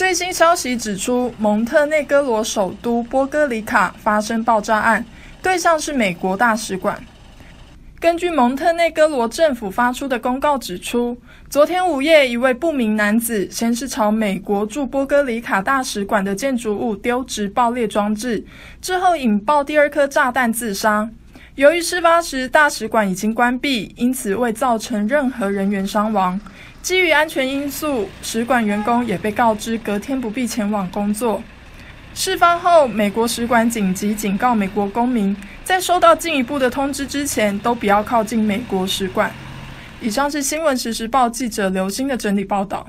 最新消息指出，蒙特内哥罗首都波哥里卡发生爆炸案，对象是美国大使馆。根据蒙特内哥罗政府发出的公告指出，昨天午夜，一位不明男子先是朝美国驻波哥里卡大使馆的建筑物丢掷爆裂装置，之后引爆第二颗炸弹自杀。由于事发时大使馆已经关闭，因此未造成任何人员伤亡。基于安全因素，使馆员工也被告知隔天不必前往工作。事发后，美国使馆紧急警告美国公民，在收到进一步的通知之前，都不要靠近美国使馆。以上是新闻实时报记者刘星的整理报道。